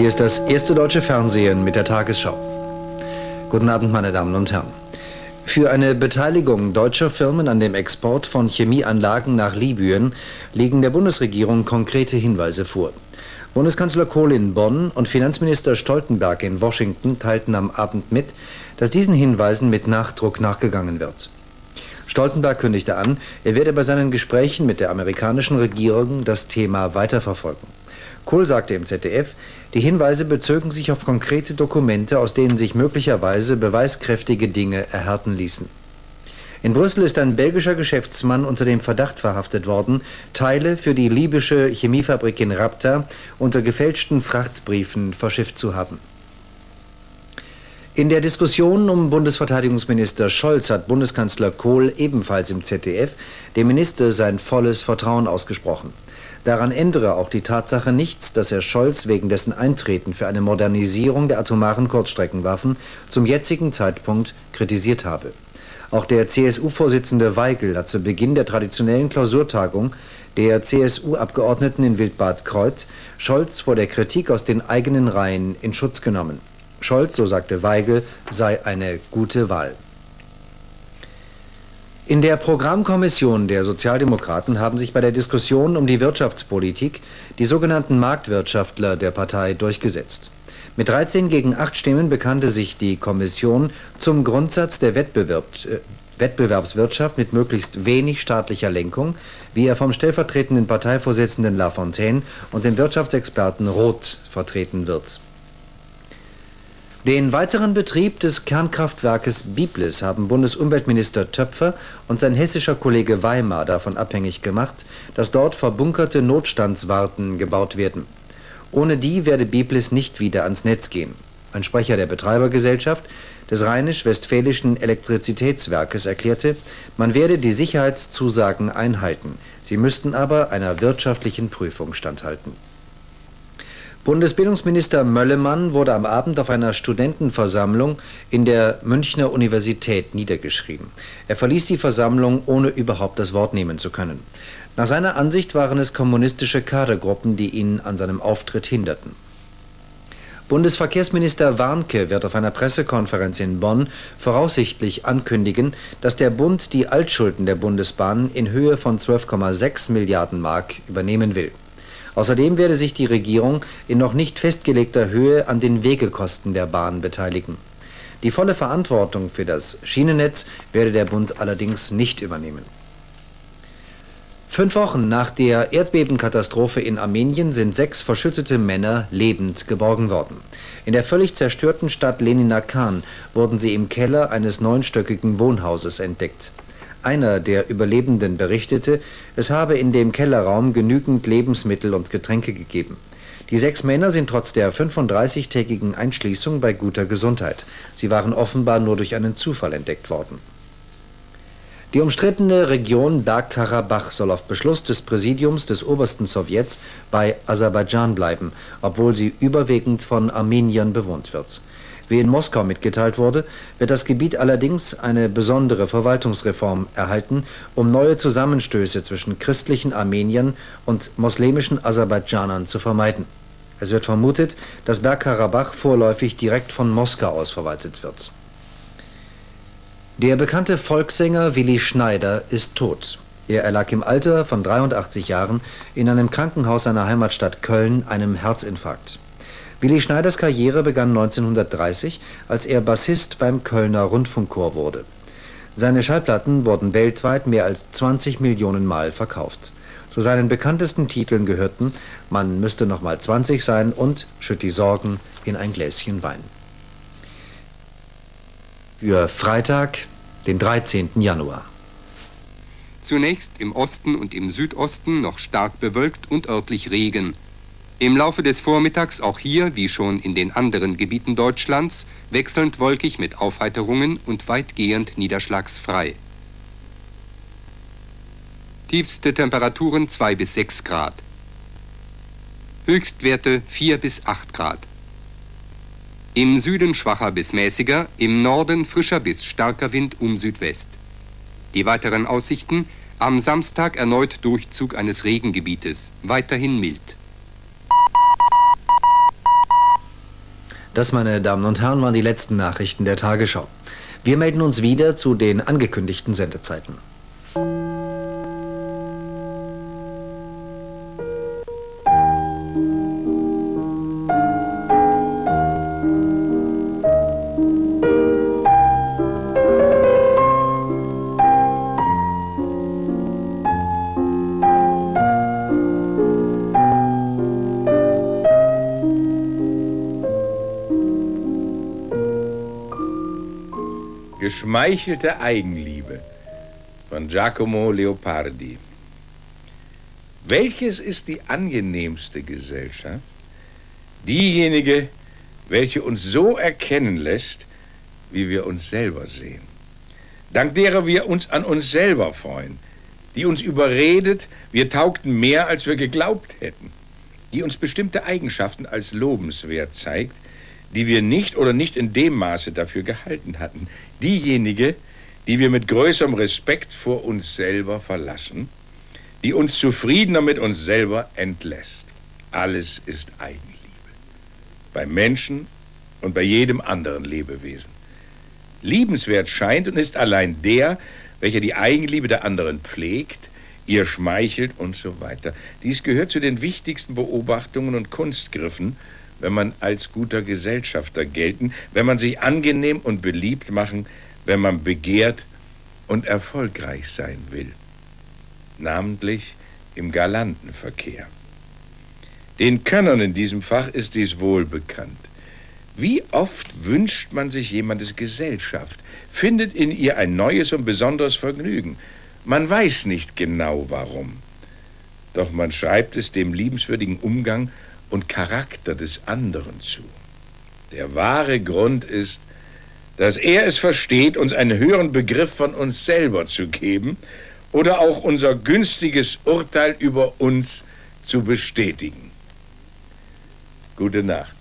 Hier ist das erste deutsche Fernsehen mit der Tagesschau. Guten Abend, meine Damen und Herren. Für eine Beteiligung deutscher Firmen an dem Export von Chemieanlagen nach Libyen liegen der Bundesregierung konkrete Hinweise vor. Bundeskanzler Kohl in Bonn und Finanzminister Stoltenberg in Washington teilten am Abend mit, dass diesen Hinweisen mit Nachdruck nachgegangen wird. Stoltenberg kündigte an, er werde bei seinen Gesprächen mit der amerikanischen Regierung das Thema weiterverfolgen. Kohl sagte im ZDF, die Hinweise bezögen sich auf konkrete Dokumente, aus denen sich möglicherweise beweiskräftige Dinge erhärten ließen. In Brüssel ist ein belgischer Geschäftsmann unter dem Verdacht verhaftet worden, Teile für die libysche Chemiefabrik in Rabta unter gefälschten Frachtbriefen verschifft zu haben. In der Diskussion um Bundesverteidigungsminister Scholz hat Bundeskanzler Kohl ebenfalls im ZDF dem Minister sein volles Vertrauen ausgesprochen. Daran ändere auch die Tatsache nichts, dass er Scholz wegen dessen Eintreten für eine Modernisierung der atomaren Kurzstreckenwaffen zum jetzigen Zeitpunkt kritisiert habe. Auch der CSU-Vorsitzende Weigel hat zu Beginn der traditionellen Klausurtagung der CSU-Abgeordneten in Wildbad Kreuth Scholz vor der Kritik aus den eigenen Reihen in Schutz genommen. Scholz, so sagte Weigel, sei eine gute Wahl. In der Programmkommission der Sozialdemokraten haben sich bei der Diskussion um die Wirtschaftspolitik die sogenannten Marktwirtschaftler der Partei durchgesetzt. Mit 13 gegen 8 Stimmen bekannte sich die Kommission zum Grundsatz der Wettbewerb, äh, Wettbewerbswirtschaft mit möglichst wenig staatlicher Lenkung, wie er vom stellvertretenden Parteivorsitzenden Lafontaine und dem Wirtschaftsexperten Roth vertreten wird. Den weiteren Betrieb des Kernkraftwerkes Biblis haben Bundesumweltminister Töpfer und sein hessischer Kollege Weimar davon abhängig gemacht, dass dort verbunkerte Notstandswarten gebaut werden. Ohne die werde Biblis nicht wieder ans Netz gehen. Ein Sprecher der Betreibergesellschaft des Rheinisch-Westfälischen Elektrizitätswerkes erklärte, man werde die Sicherheitszusagen einhalten, sie müssten aber einer wirtschaftlichen Prüfung standhalten. Bundesbildungsminister Möllemann wurde am Abend auf einer Studentenversammlung in der Münchner Universität niedergeschrieben. Er verließ die Versammlung, ohne überhaupt das Wort nehmen zu können. Nach seiner Ansicht waren es kommunistische Kadergruppen, die ihn an seinem Auftritt hinderten. Bundesverkehrsminister Warnke wird auf einer Pressekonferenz in Bonn voraussichtlich ankündigen, dass der Bund die Altschulden der Bundesbahn in Höhe von 12,6 Milliarden Mark übernehmen will. Außerdem werde sich die Regierung in noch nicht festgelegter Höhe an den Wegekosten der Bahn beteiligen. Die volle Verantwortung für das Schienennetz werde der Bund allerdings nicht übernehmen. Fünf Wochen nach der Erdbebenkatastrophe in Armenien sind sechs verschüttete Männer lebend geborgen worden. In der völlig zerstörten Stadt Leninakan wurden sie im Keller eines neunstöckigen Wohnhauses entdeckt. Einer der Überlebenden berichtete, es habe in dem Kellerraum genügend Lebensmittel und Getränke gegeben. Die sechs Männer sind trotz der 35-tägigen Einschließung bei guter Gesundheit. Sie waren offenbar nur durch einen Zufall entdeckt worden. Die umstrittene Region Bergkarabach soll auf Beschluss des Präsidiums des obersten Sowjets bei Aserbaidschan bleiben, obwohl sie überwiegend von Armeniern bewohnt wird. Wie in Moskau mitgeteilt wurde, wird das Gebiet allerdings eine besondere Verwaltungsreform erhalten, um neue Zusammenstöße zwischen christlichen Armeniern und muslimischen Aserbaidschanern zu vermeiden. Es wird vermutet, dass Bergkarabach vorläufig direkt von Moskau aus verwaltet wird. Der bekannte Volkssänger Willi Schneider ist tot. Er erlag im Alter von 83 Jahren in einem Krankenhaus seiner Heimatstadt Köln einem Herzinfarkt. Willi Schneiders Karriere begann 1930, als er Bassist beim Kölner Rundfunkchor wurde. Seine Schallplatten wurden weltweit mehr als 20 Millionen Mal verkauft. Zu seinen bekanntesten Titeln gehörten Man müsste noch mal 20 sein und Schütt die Sorgen in ein Gläschen Wein. Für Freitag, den 13. Januar. Zunächst im Osten und im Südosten noch stark bewölkt und örtlich Regen. Im Laufe des Vormittags auch hier, wie schon in den anderen Gebieten Deutschlands, wechselnd wolkig mit Aufheiterungen und weitgehend niederschlagsfrei. Tiefste Temperaturen 2 bis 6 Grad. Höchstwerte 4 bis 8 Grad. Im Süden schwacher bis mäßiger, im Norden frischer bis starker Wind um Südwest. Die weiteren Aussichten am Samstag erneut Durchzug eines Regengebietes, weiterhin mild. Das, meine Damen und Herren, waren die letzten Nachrichten der Tagesschau. Wir melden uns wieder zu den angekündigten Sendezeiten. Geschmeichelte Eigenliebe von Giacomo Leopardi. Welches ist die angenehmste Gesellschaft? Diejenige, welche uns so erkennen lässt, wie wir uns selber sehen. Dank derer wir uns an uns selber freuen, die uns überredet, wir taugten mehr, als wir geglaubt hätten, die uns bestimmte Eigenschaften als lobenswert zeigt, die wir nicht oder nicht in dem Maße dafür gehalten hatten. Diejenige, die wir mit größerem Respekt vor uns selber verlassen, die uns zufriedener mit uns selber entlässt. Alles ist Eigenliebe. Beim Menschen und bei jedem anderen Lebewesen. Liebenswert scheint und ist allein der, welcher die Eigenliebe der anderen pflegt, ihr schmeichelt und so weiter. Dies gehört zu den wichtigsten Beobachtungen und Kunstgriffen, wenn man als guter Gesellschafter gelten, wenn man sich angenehm und beliebt machen, wenn man begehrt und erfolgreich sein will. Namentlich im galanten Verkehr. Den Könnern in diesem Fach ist dies wohl bekannt. Wie oft wünscht man sich jemandes Gesellschaft, findet in ihr ein neues und besonderes Vergnügen. Man weiß nicht genau warum. Doch man schreibt es dem liebenswürdigen Umgang und Charakter des anderen zu. Der wahre Grund ist, dass er es versteht, uns einen höheren Begriff von uns selber zu geben oder auch unser günstiges Urteil über uns zu bestätigen. Gute Nacht.